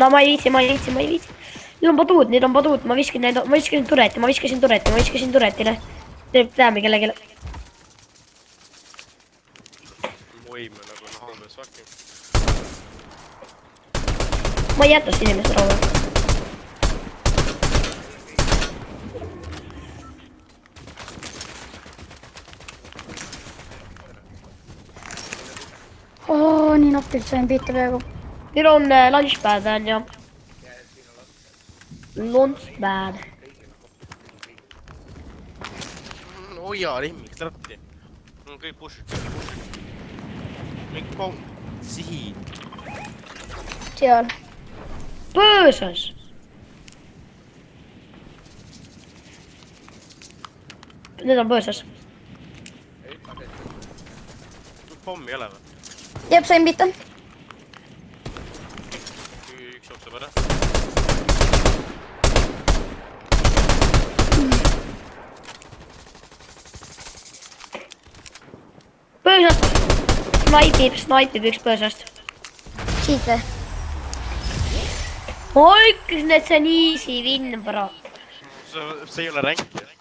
no ma ei viitsi, ma ei viitsi, ma ei viitsi. nüüd on paduud, nüüd on paduud, ma viskasin neid, ma viskasin tureti, ma viskasin tureti, ma viskasin turetile. teeb tähemi kellelegi. võime nagu nahamees fucking. ma ei jäta seda inimest rahule. oo, nii napilt sain pihta peaaegu. Neil on äh, lunchpad on ju. Lunchpad. hoia lemmik tratti. kõik push'id, kõik push'id. mingi pomm, sihi. seal. põõsas. Need on põõsas. pommi ei ole või? sain pihta. Jookseb ära. põõsast. snaipib, snaipib üks põõsast. siit või? ma ütlesin, et see on easy win, bro. see, see ei ole ränk.